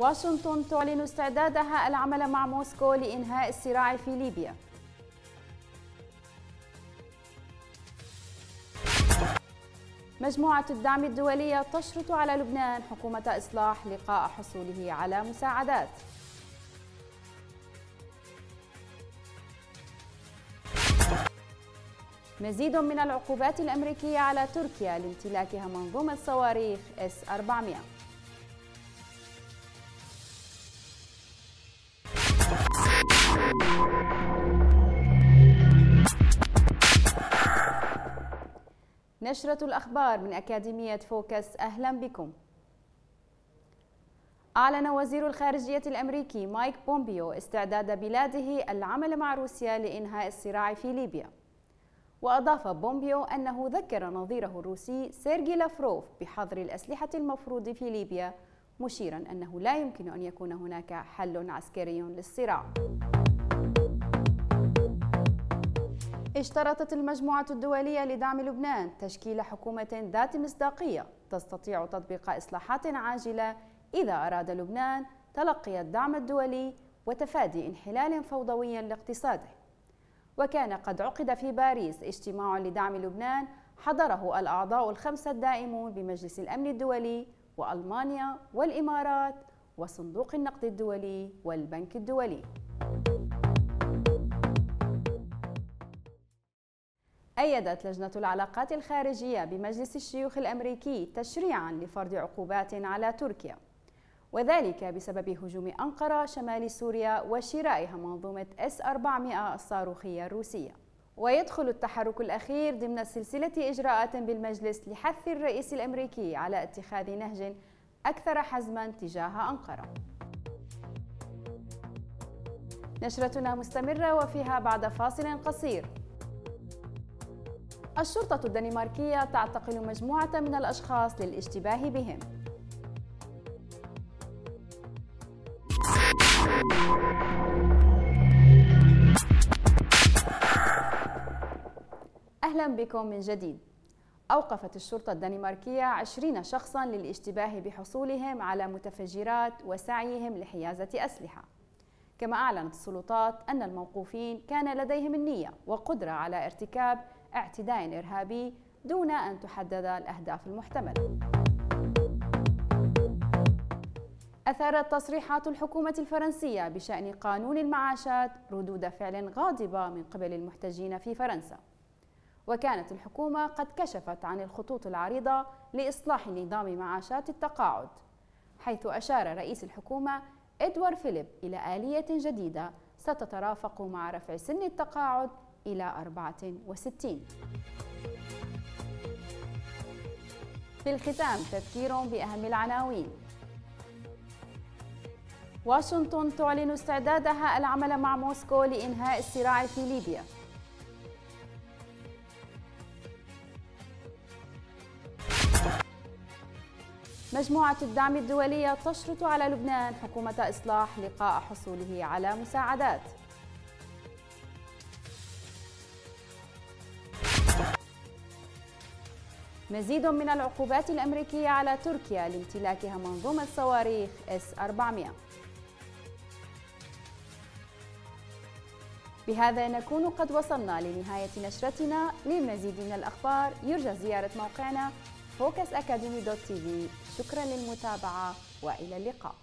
واشنطن تعلن استعدادها العمل مع موسكو لإنهاء الصراع في ليبيا. مجموعة الدعم الدولية تشرط على لبنان حكومة إصلاح لقاء حصوله على مساعدات. مزيد من العقوبات الأمريكية على تركيا لامتلاكها منظومة صواريخ S-400 نشرة الأخبار من أكاديمية فوكس أهلا بكم. أعلن وزير الخارجية الأمريكي مايك بومبيو استعداد بلاده العمل مع روسيا لإنهاء الصراع في ليبيا. وأضاف بومبيو أنه ذكر نظيره الروسي سيرجي لافروف بحظر الأسلحة المفروض في ليبيا مشيرا أنه لا يمكن أن يكون هناك حل عسكري للصراع. اشترطت المجموعة الدولية لدعم لبنان تشكيل حكومة ذات مصداقية تستطيع تطبيق إصلاحات عاجلة إذا أراد لبنان تلقي الدعم الدولي وتفادي انحلال فوضوي لاقتصاده. وكان قد عقد في باريس اجتماع لدعم لبنان حضره الأعضاء الخمسة الدائمون بمجلس الأمن الدولي وألمانيا والإمارات وصندوق النقد الدولي والبنك الدولي. أيدت لجنة العلاقات الخارجية بمجلس الشيوخ الأمريكي تشريعا لفرض عقوبات على تركيا وذلك بسبب هجوم أنقرة شمال سوريا وشرائها منظومة إس 400 الصاروخية الروسية. ويدخل التحرك الأخير ضمن سلسلة إجراءات بالمجلس لحث الرئيس الأمريكي على اتخاذ نهج أكثر حزما تجاه أنقرة. نشرتنا مستمرة وفيها بعد فاصل قصير. الشرطة الدنماركية تعتقل مجموعة من الأشخاص للاشتباه بهم. أهلا بكم من جديد. أوقفت الشرطة الدنماركية عشرين شخصا للاشتباه بحصولهم على متفجرات وسعيهم لحيازة أسلحة. كما أعلنت السلطات أن الموقوفين كان لديهم النية وقدرة على ارتكاب اعتداء إرهابي دون أن تحدد الأهداف المحتملة. أثارت تصريحات الحكومة الفرنسية بشأن قانون المعاشات ردود فعل غاضبة من قبل المحتجين في فرنسا. وكانت الحكومة قد كشفت عن الخطوط العريضة لإصلاح نظام معاشات التقاعد حيث أشار رئيس الحكومة إدوار فيليب إلى آلية جديدة ستترافق مع رفع سن التقاعد إلى 64 في الختام تذكير بأهم العناوين. واشنطن تعلن استعدادها العمل مع موسكو لإنهاء الصراع في ليبيا. مجموعة الدعم الدولية تشرط على لبنان حكومة إصلاح لقاء حصوله على مساعدات. مزيد من العقوبات الأمريكية على تركيا لامتلاكها منظومة صواريخ إس 400 بهذا نكون قد وصلنا لنهاية نشرتنا. للمزيد من الأخبار يرجى زيارة موقعنا Focus Academy dot TV شكرا للمتابعة وإلى اللقاء.